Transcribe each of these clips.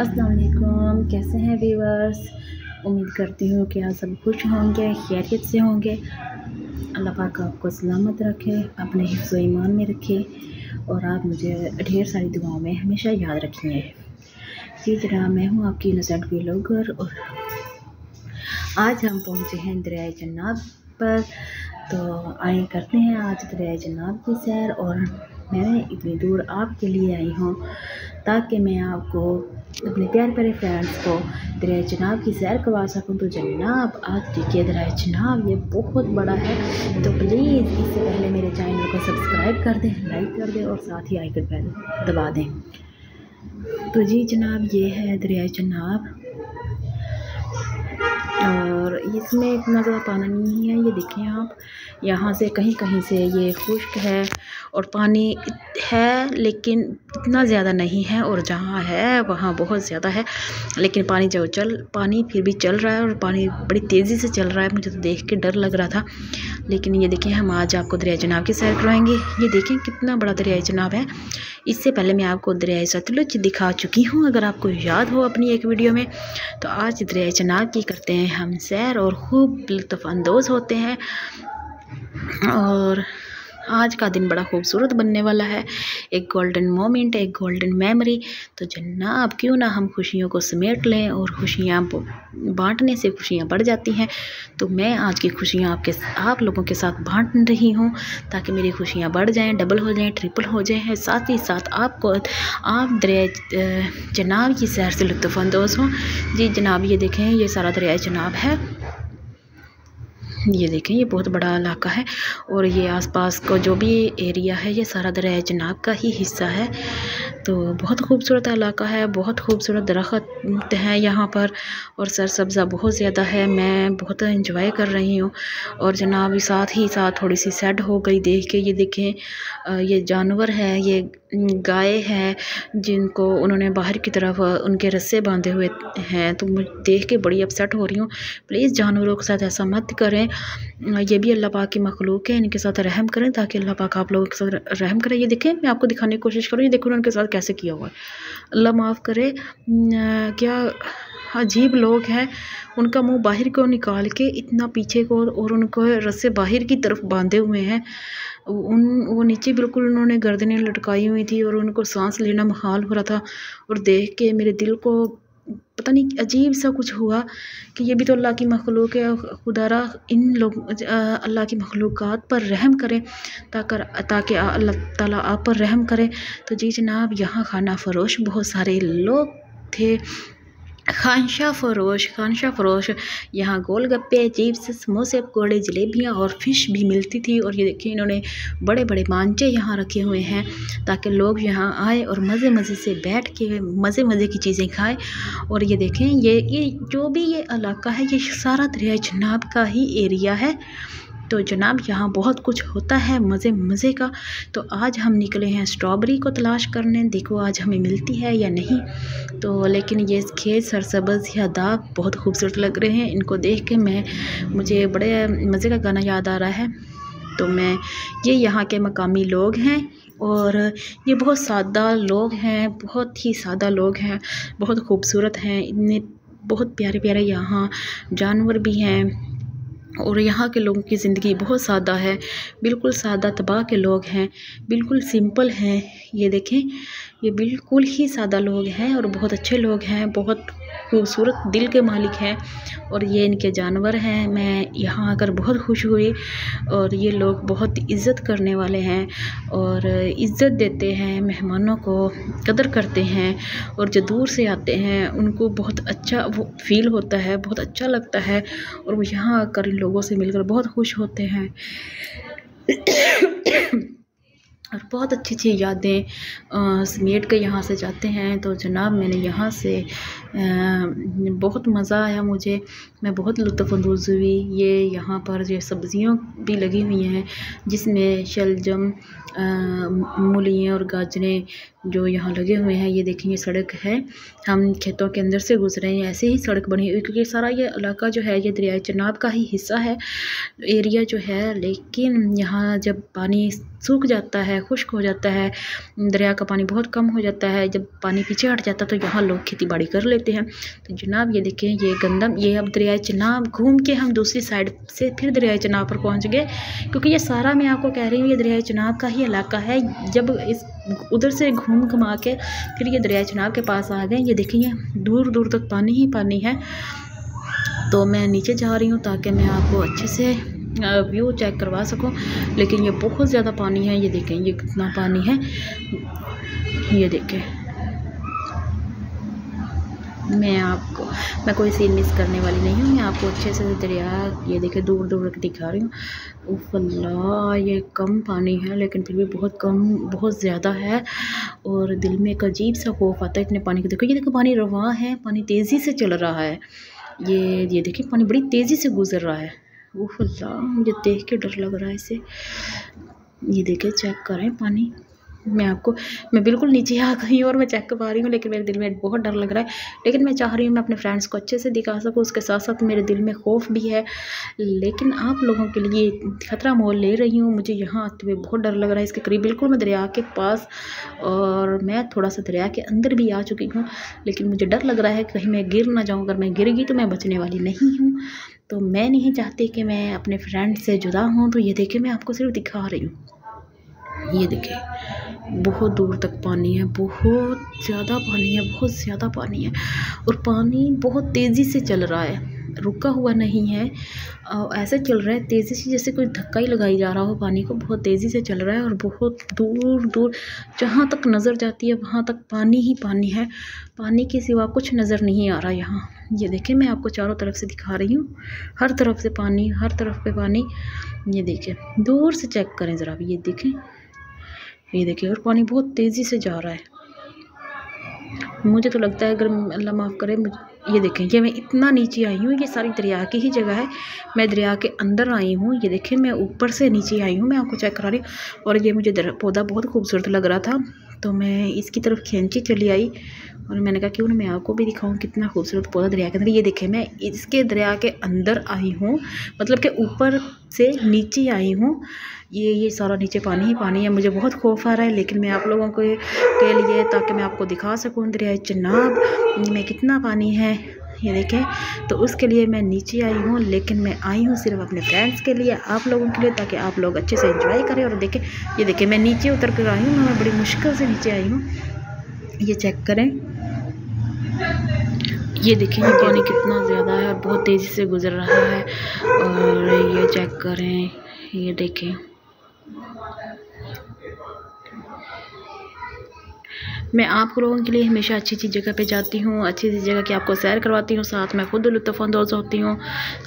अस्सलाम वालेकुम, कैसे हैं व्यूवर्स उम्मीद करती हूँ कि आप सब खुश होंगे, खैरियत से होंगे। अल्लाह पाक आपको सलामत रखे, अपने हिफ्ज़ ईमान में रखे और आप मुझे ढेर सारी दुआओं में हमेशा याद रखेंगे जी जनाब मैं हूँ आपकी इनोसेंट व्लॉगर और आज हम पहुँचे हैं दरिया जन्नाब पर। तो आए करते हैं आज दरिया जन्नाब की सैर और मैं इतनी दूर आपके लिए आई हूँ ताकि मैं आपको, अपने प्यार प्यारे फ्रेंड्स को दरिया जनाब की सैर करवा सकूँ। तो जनाब, आज देखिए दरिया जनाब ये बहुत बड़ा है। तो प्लीज़ इससे पहले मेरे चैनल को सब्सक्राइब कर दें लाइक कर दें और साथ ही आइकन बेल दबा दें। तो जी जनाब, ये है दरिया चनाब और इसमें इतना ज़्यादा पानी नहीं है, ये देखें आप। यहाँ से कहीं कहीं से ये खुश्क है। और पानी है, लेकिन इतना ज़्यादा नहीं है और जहाँ है, वहाँ बहुत ज़्यादा है। लेकिन पानी जो चल, पानी फिर भी चल रहा है और पानी बड़ी तेज़ी से चल रहा है। मुझे तो देख के डर लग रहा था। लेकिन ये देखें हम आज आपको दरिया चनाव की सैर करवाएँगे। ये देखें कितना बड़ा दरिया चनाव है। इससे पहले मैं आपको दरिया सतलुज दिखा चुकी हूँ। अगर आपको याद हो अपनी एक वीडियो में तो आज दरिया चनाव की करते हैं हम सैर और खूब लुफ़ानंदोज़ होते हैं। और आज का दिन बड़ा खूबसूरत बनने वाला है। एक गोल्डन मोमेंट एक गोल्डन मेमोरी तो जनाब, क्यों ना हम खुशियों को समेट लें और खुशियाँ बांटने से खुशियाँ बढ़ जाती हैं। तो मैं आज की खुशियाँ आपके, आप लोगों के साथ बांट रही हूँ ताकि मेरी खुशियाँ बढ़ जाएँ डबल हो जाएँ ट्रिपल हो जाएँ। साथ ही साथ आपको, आप दरिया जनाब की सैर से लुत्फ़ानंदोज़ हों। जी जनाब, ये देखें, ये सारा दरिया जनाब है। ये देखें, ये बहुत बड़ा इलाका है और ये आसपास का जो भी एरिया है, ये सारा दरिया जनाब का ही हिस्सा है। तो बहुत खूबसूरत इलाका है, बहुत खूबसूरत दरख्त हैं यहाँ पर और सरसब्ज़ा बहुत ज़्यादा है, मैं बहुत इंजॉय कर रही हूँ। और जनाब साथ ही साथ थोड़ी सी सेड हो गई देख के, ये देखें ये जानवर है, ये गाय है, जिनको उन्होंने बाहर की तरफ़, उनके रस्से बांधे हुए हैं। तो मुझे देख के बड़ी अपसेट हो रही हूँ। प्लीज़ जानवरों के साथ ऐसा मत करें। ये भी अल्लाह पाक की मखलूक है, इनके साथ रहम करें, ताकि अल्लाह पाक आप लोगों के साथ रहम करें। ये देखें मैं आपको दिखाने की कोशिश करूँ ये देखो उनके साथ कैसे किया हुआ है। अल्लाह माफ़ करे क्या अजीब लोग हैं। उनका मुँह बाहर को निकाल के इतना पीछे को और उनको रस्से बाहर की तरफ़ बांधे हुए हैं। उन, वो नीचे बिल्कुल उन्होंने गर्दनें लटकाई हुई थी और उनको सांस लेना महाल हो रहा था और देख के मेरे दिल को पता नहीं अजीब सा कुछ हुआ कि ये भी तो अल्लाह की मखलूक है खुदारा इन लोग अल्लाह की मखलूक़ पर रहम करें, ताकर, ताकि अल्लाह ताला आप पर रहम करें। तो जी जनाब, यहाँ खाना फरोश बहुत सारे लोग थे। खानशा फरोश, खानशाह फरोश, यहाँ गोलगप्पे, चिप्स, समोसे, पकौड़े, जलेबियाँ और फ़िश भी मिलती थी और ये देखिए इन्होंने बड़े बड़े मांचे यहाँ रखे हुए हैं ताकि लोग यहाँ आए और मज़े मज़े से बैठ के मज़े मज़े की चीज़ें खाएँ। और ये देखें, ये ये जो भी ये इलाका है, ये सारा दरिया जनाब का ही एरिया है। तो जनाब यहाँ बहुत कुछ होता है मज़े मज़े का। तो आज हम निकले हैं स्ट्रॉबेरी को तलाश करने। देखो आज हमें मिलती है या नहीं। तो लेकिन ये खेत सरसब्ज़ या दाग बहुत खूबसूरत लग रहे हैं। इनको देख के मैं, मुझे बड़े मज़े का गाना याद आ रहा है। तो मैं, ये यहाँ के मकामी लोग हैं और ये बहुत सादा लोग हैं, बहुत ही सादा लोग हैं, बहुत खूबसूरत हैं। इतने बहुत प्यारे प्यारे यहाँ जानवर भी हैं। और यहाँ के लोगों की ज़िंदगी बहुत सादा है, बिल्कुल सादा तबाह के लोग हैं, बिल्कुल सिंपल हैं। ये देखें ये बिल्कुल ही सादा लोग हैं और बहुत अच्छे लोग हैं, बहुत खूबसूरत दिल के मालिक हैं और ये इनके जानवर हैं। मैं यहाँ आकर बहुत खुश हुई और ये लोग बहुत इज़्ज़त करने वाले हैं और इज़्ज़त देते हैं, मेहमानों को कदर करते हैं और जो दूर से आते हैं, उनको बहुत अच्छा वो फील होता है, बहुत अच्छा लगता है और वो यहाँ आकर इन लोगों से मिलकर बहुत खुश होते हैं। और बहुत अच्छी अच्छी यादें समेट के यहाँ से जाते हैं। तो जनाब, मैंने यहाँ से बहुत मज़ा आया मुझे। मैं बहुत लुत्फ़अंदोज़ हुई। ये यहाँ पर जो सब्ज़ियों भी लगी हुई हैं, जिसमें शलजम मूलियाँ और गाजरें जो यहाँ लगे हुए हैं, ये देखें ये सड़क है। हम खेतों के अंदर से गुजरे हैं। ऐसे ही सड़क बनी हुई, क्योंकि सारा ये इलाका जो है, ये दरियाए चनाब का ही हिस्सा है, एरिया जो है। लेकिन यहाँ जब पानी सूख जाता है, खुश्क हो जाता है, दरिया का पानी बहुत कम हो जाता है। जब पानी पीछे हट जाता है तो यहाँ लोग खेती बाड़ी कर लेते हैं। तो जनाब ये देखें, ये गंदम, ये अब दरियाए चनाब घूम के हम दूसरी साइड से फिर दरियाए चनाब पर पहुँच गए। क्योंकि ये सारा मैं आपको कह रही हूँ, ये दरियाए चनाब का ही इलाका है। जब इस, उधर से घूम घुमा के फिर ये दरिया चनाब के पास आ गए। ये देखिए दूर दूर तक पानी ही पानी है। तो मैं नीचे जा रही हूँ ताकि मैं आपको अच्छे से व्यू चेक करवा सकूँ। लेकिन ये बहुत ज़्यादा पानी है, ये देखें, ये कितना पानी है। ये देखें। मैं आपको, मैं कोई सीन मिस करने वाली नहीं हूँ, मैं आपको अच्छे से दरिया, ये देखे दूर दूर दिखा रही हूँ। अल्लाह ये कम पानी है, लेकिन फिर भी बहुत कम, बहुत ज़्यादा है। और दिल में एक अजीब सा खौफ आता है इतने पानी को देखो। ये देखो, पानी रवा है, पानी तेज़ी से चल रहा है। ये ये देखिए, पानी बड़ी तेज़ी से गुजर रहा है। अल्लाह मुझे देख के डर लग रहा है इसे। ये देखे, चेक करें पानी। मैं आपको, मैं बिल्कुल नीचे आ गई हूँ और मैं चेक कर पा रही हूँ, लेकिन मेरे दिल में बहुत डर लग रहा है। लेकिन मैं चाह रही हूँ मैं अपने फ्रेंड्स को अच्छे से दिखा सकूँ, उसके साथ साथ मेरे दिल में खौफ भी है। लेकिन आप लोगों के लिए ख़तरा मोल ले रही हूँ, मुझे यहाँ आते हुए बहुत डर लग रहा है। इसके करीब बिल्कुल मैं दरिया के पास और मैं थोड़ा सा दरिया के अंदर भी आ चुकी हूँ, लेकिन मुझे डर लग रहा है कहीं मैं गिर ना जाऊँ। अगर मैं गिर गई तो मैं बचने वाली नहीं हूँ। तो मैं नहीं चाहती कि मैं अपने फ्रेंड से जुदा हूँ तो ये देखे मैं आपको सिर्फ़ दिखा रही हूँ। ये देखे बहुत दूर तक पानी है, बहुत ज़्यादा पानी है, बहुत ज़्यादा पानी है और पानी बहुत तेज़ी से चल रहा है, रुका हुआ नहीं है। ऐसे चल रहा है, तेज़ी से जैसे कोई धक्का ही लगाई जा रहा हो पानी को, बहुत तेज़ी से चल रहा है और बहुत दूर दूर, जहाँ तक नज़र जाती है वहाँ तक पानी ही पानी है। पानी के सिवा कुछ नज़र नहीं आ रहा यहाँ। ये देखें मैं आपको चारों तरफ़ से दिखा रही हूँ। हर तरफ़ से पानी, हर तरफ़ पे पानी। ये देखें दूर से चेक करें ज़रा, ये देखें। ये देखिए, और पानी बहुत तेज़ी से जा रहा है। मुझे तो लगता है अगर अल्लाह माफ़ करे ये देखें, ये मैं इतना नीचे आई हूँ, ये सारी दरिया की ही जगह है। मैं दरिया के अंदर आई हूँ, ये देखें, मैं ऊपर से नीचे आई हूँ, मैं आपको चेक करा रही हूँ, और ये मुझे पौधा बहुत खूबसूरत लग रहा था। तो मैं इसकी तरफ़ खींची, चली आई और मैंने कहा, क्यों ना मैं आपको भी दिखाऊँ कितना खूबसूरत पौधा दरिया के अंदर? ये देखें, मैं इसके दरिया के अंदर आई हूँ मतलब कि ऊपर से नीचे आई हूँ। ये ये सारा नीचे पानी ही पानी है, मुझे बहुत खौफ आ रहा है, लेकिन मैं आप लोगों के के लिए ताकि मैं आपको दिखा सकूँ। दरिया चनाब में कितना पानी है? ये देखें। तो उसके लिए मैं नीचे आई हूँ, लेकिन मैं आई हूँ सिर्फ़ अपने फ्रेंड्स के लिए, आप लोगों के लिए, ताकि आप लोग अच्छे से इंजॉय करें। और देखें, ये देखें, मैं नीचे उतर कर आई हूँ, मैं बड़ी मुश्किल से नीचे आई हूँ। ये चेक करें। ये देखिए ये पानी कितना ज़्यादा है और बहुत तेज़ी से गुज़र रहा है। और ये चेक करें, ये देखें। मैं आप लोगों के लिए हमेशा अच्छी अच्छी जगह पे जाती हूँ, अच्छी अच्छी जगह की आपको सैर करवाती हूँ, साथ मैं खुद लुत्फ़ानंदोज़ होती हूँ,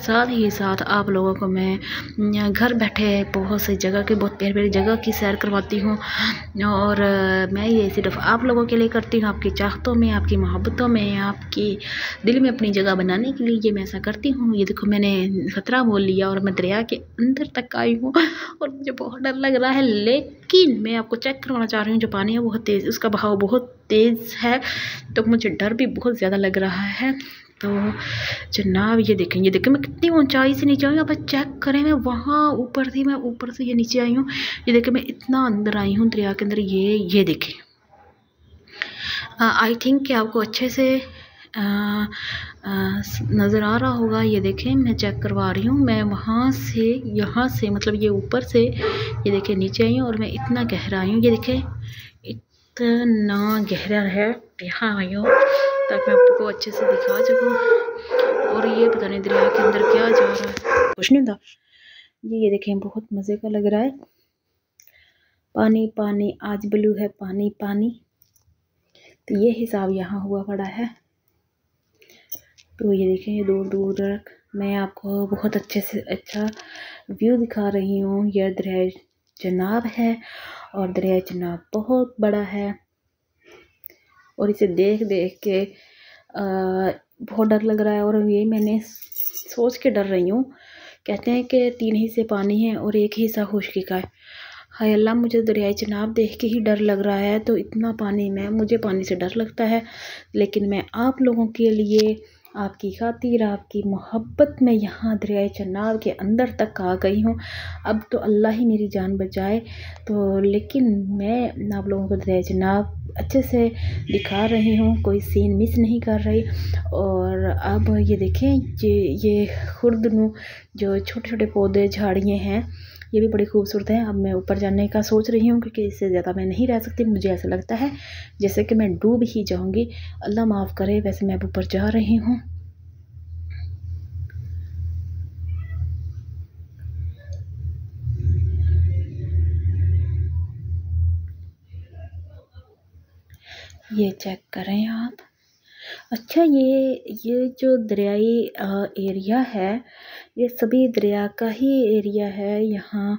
साथ ही साथ आप लोगों को मैं घर बैठे बहुत सी जगह की, बहुत प्यारी प्यारी जगह की सैर करवाती हूँ और मैं ये सिर्फ़ आप लोगों के लिए करती हूँ, आपकी चाहतों में, आपकी मोहब्बतों में, आपकी दिल में अपनी जगह बनाने के लिए ये मैं ऐसा करती हूँ। ये देखो मैंने ख़तरा बोल लिया और मैं दरिया के अंदर तक आई हूँ और मुझे बहुत डर लग रहा है, लेकिन मैं आपको चेक करवाना चाह रही हूँ, जो पानी है बहुत तेज़, उसका बहाव बहुत तेज़ है तो मुझे डर भी बहुत ज़्यादा लग रहा है। तो जनाब, ये देखें ये देखें, मैं कितनी ऊंचाई से नीचे आई हूँ। अब चेक करें, मैं वहाँ ऊपर थी, मैं ऊपर से ये नीचे आई हूँ। ये देखें, मैं इतना अंदर आई हूँ, दरिया के अंदर, ये ये देखें। आई थिंक कि आपको अच्छे से नज़र आ रहा होगा, ये देखें, मैं चेक करवा रही हूँ। मैं वहाँ से, यहाँ से मतलब ये ऊपर से, ये देखें, नीचे आई हूँ और मैं इतना गहरा आई हूँ। ये देखें इतना गहरा है, यहाँ आई हूँ ताकि मैं आपको अच्छे से दिखा सकूँ और ये पता नहीं दरिया के अंदर क्या जा रहा है। कुछ नहीं था। ये ये देखें, बहुत मज़े का लग रहा है। पानी पानी, आज ब्लू है, पानी पानी। तो ये हिसाब यहाँ हुआ पड़ा है। तो ये देखें, ये दूर दूर तक मैं आपको बहुत अच्छे से अच्छा व्यू दिखा रही हूँ। यह दरिया जनाब है और दरिया चनाब बहुत बड़ा है। और इसे देख देख के बहुत डर लग रहा है और ये मैंने सोच के डर रही हूँ। कहते हैं कि तीन हिस्से पानी है और एक हिस्सा खुशकी का है। हाय अल्लाह, मुझे दरियाई चनाब देख के ही डर लग रहा है। तो इतना पानी में, मुझे पानी से डर लगता है। लेकिन मैं आप लोगों के लिए आपकी खातिर, आपकी मोहब्बत में यहाँ दरियाए चनाब के अंदर तक आ गई हूँ। अब तो अल्लाह ही मेरी जान बचाए। तो लेकिन मैं आप लोगों को दरियाए चनाब अच्छे से दिखा रही हूँ, कोई सीन मिस नहीं कर रही। और अब ये देखें, ये ये खुर्द जो छोटे छोटे पौधे, झाड़ियाँ हैं ये भी बड़ी खूबसूरत है। अब मैं ऊपर जाने का सोच रही हूँ क्योंकि इससे ज़्यादा मैं नहीं रह सकती। मुझे ऐसा लगता है, जैसे कि मैं डूब ही जाऊँगी। अल्लाह माफ़ करे, वैसे मैं अब ऊपर जा रही हूँ। ये चेक करें आप। अच्छा ये ये जो दरियाई एरिया है, ये सभी दरिया का ही एरिया है यहाँ।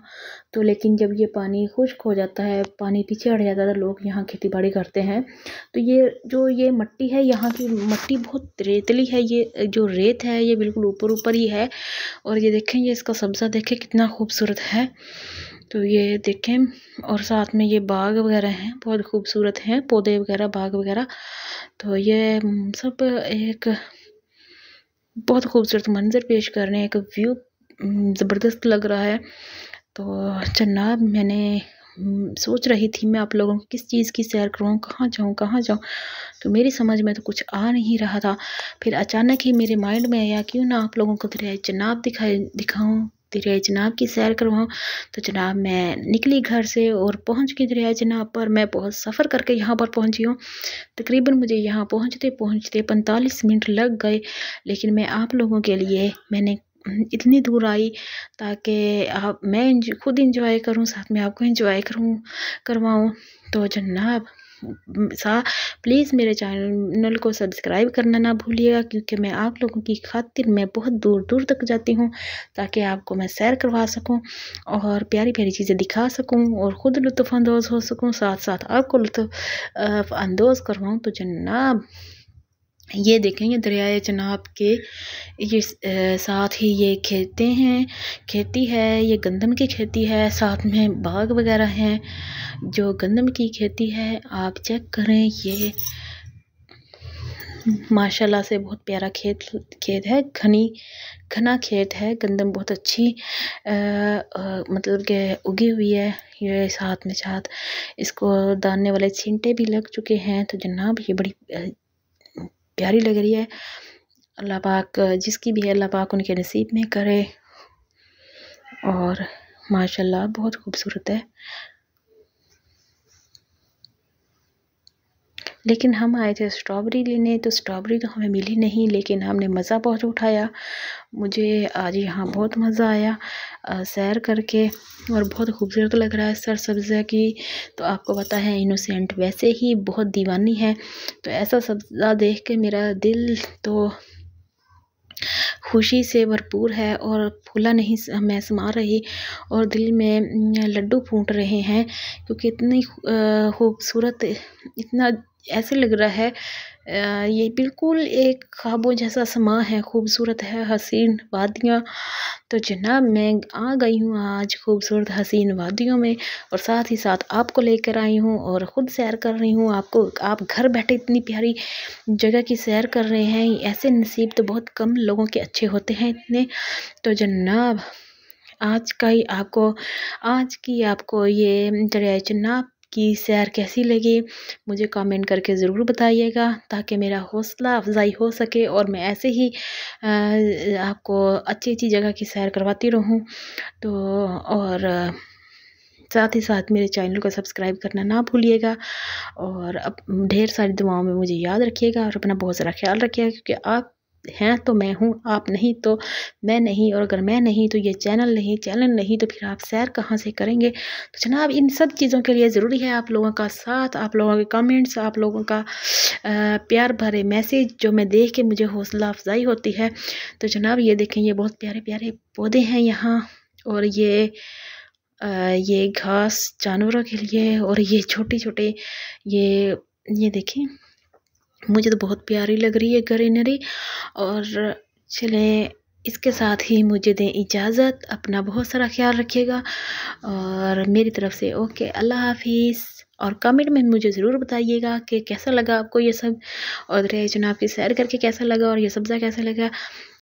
तो लेकिन जब ये पानी खुश्क हो जाता है, पानी पीछे हट जाता है तो लोग यहाँ खेती बाड़ी करते हैं। तो ये, जो ये मिट्टी है, यहाँ की मिट्टी बहुत रेतली है, ये, जो रेत है, ये बिल्कुल ऊपर ऊपर ही है। और ये देखें, ये इसका सब्ज़ा देखें कितना खूबसूरत है। तो ये देखें, और साथ में ये बाग वगैरह हैं, बहुत खूबसूरत हैं, पौधे वगैरह, बाग वगैरह। तो ये सब एक बहुत खूबसूरत मंज़र पेश कर रहे हैं एक व्यू ज़बरदस्त लग रहा है। तो जनाब, मैंने सोच रही थी मैं आप लोगों को किस चीज़ की सैर करूँ, कहाँ जाऊँ कहाँ जाऊँ तो मेरी समझ में तो कुछ आ नहीं रहा था। फिर अचानक ही मेरे माइंड में आया, क्यों ना आप लोगों को जनाब दिखाए दिखाऊँ? दरिया जनाब की सैर करवाऊँ तो जनाब मैं निकली घर से और पहुँच गई दरिया जनाब पर। मैं बहुत सफ़र करके यहाँ पर पहुँची हूँ। तकरीबन मुझे यहाँ पहुँचते पहुँचते पैंतालीस मिनट लग गए, लेकिन मैं आप लोगों के लिए मैंने इतनी दूर आई ताकि आप, मैं खुद इंजॉय करूँ, साथ में आपको इंजॉय करूँ, करवाऊँ। तो जनाब सा प्लीज़ मेरे चैनल को सब्सक्राइब करना ना भूलिएगा, क्योंकि मैं आप लोगों की खातिर मैं बहुत दूर दूर तक जाती हूँ, ताकि आपको मैं सैर करवा सकूँ और प्यारी प्यारी चीज़ें दिखा सकूँ और ख़ुद लुत्फ़ानंदोज़ हो सकूँ, साथ साथ आपको लुत्फ़ अंदोज़ करवाऊँ तो जनाब ये देखेंगे दरियाए चनाब के ये साथ ही ये खेते हैं खेती है ये गंदम की खेती है साथ में बाग वगैरह हैं। जो गंदम की खेती है आप चेक करें ये माशाल्लाह से बहुत प्यारा खेत खेत है घनी घना खेत है गंदम बहुत अच्छी आ, आ, मतलब के उगी हुई है ये साथ में साथ। इसको दाने वाले छींटे भी लग चुके हैं तो जनाब ये बड़ी प्यारी लग रही है। अल्लाह पाक, जिसकी भी है अल्लाह पाक उनके नसीब में करे। और माशाल्लाह, बहुत खूबसूरत है। लेकिन हम आए थे स्ट्रॉबेरी लेने तो स्ट्रॉबेरी तो हमें मिली नहीं, लेकिन हमने मज़ा बहुत उठाया। मुझे आज यहाँ बहुत मज़ा आया सैर करके, और बहुत खूबसूरत लग रहा है सर सब्ज़ा की। तो आपको पता है इनोसेंट वैसे ही बहुत दीवानी है। तो ऐसा सब्ज़ा देख के मेरा दिल तो खुशी से भरपूर है, और फूला नहीं मैं समा रही, और दिल में लड्डू फूट रहे हैं, क्योंकि इतनी खूबसूरत, इतना ऐसे लग रहा है ये बिल्कुल एक ख्वाबों जैसा समा है, खूबसूरत है, हसीन वादियाँ। तो जनाब, मैं आ गई हूँ आज खूबसूरत, हसीन वादियों में और साथ ही साथ आपको लेकर आई हूँ और ख़ुद सैर कर रही हूँ। आपको, आप घर बैठे इतनी प्यारी जगह की सैर कर रहे हैं, ऐसे नसीब तो बहुत कम लोगों के अच्छे होते हैं इतने। तो जनाब, आज का ही आपको, आज की आपको ये दरिया जनाब की सैर कैसी लगी, मुझे कमेंट करके ज़रूर बताइएगा, ताकि मेरा हौसला अफजाई हो सके और मैं ऐसे ही आपको अच्छी अच्छी जगह की सैर करवाती रहूँ। तो और, साथ ही साथ मेरे चैनल को सब्सक्राइब करना ना भूलिएगा और अब ढेर सारी दुआओं में मुझे याद रखिएगा और अपना बहुत सारा ख्याल रखिएगा, क्योंकि आप हैं तो मैं हूँ आप नहीं तो मैं नहीं और अगर मैं नहीं तो ये चैनल नहीं चैनल नहीं तो फिर आप सैर कहाँ से करेंगे? तो जनाब इन सब चीज़ों के लिए ज़रूरी है आप लोगों का साथ आप लोगों के कमेंट्स आप लोगों का प्यार भरे मैसेज जो मैं देख के मुझे हौसला अफजाई होती है। तो जनाब ये देखें ये बहुत प्यारे प्यारे पौधे हैं यहाँ और ये आ, ये घास जानवरों के लिए और ये छोटे छोटे ये ये देखें। मुझे तो बहुत प्यारी लग रही है ग्रीनरी और चलें, इसके साथ ही मुझे दें इजाज़त, अपना बहुत सारा ख्याल रखिएगा और मेरी तरफ़ से ओके, अल्लाह हाफिज़। और कमेंट में मुझे ज़रूर बताइएगा कि कैसा लगा आपको ये सब और दरिया चुनाव की सैर करके कैसा लगा और ये सब्ज़ा कैसा लगा।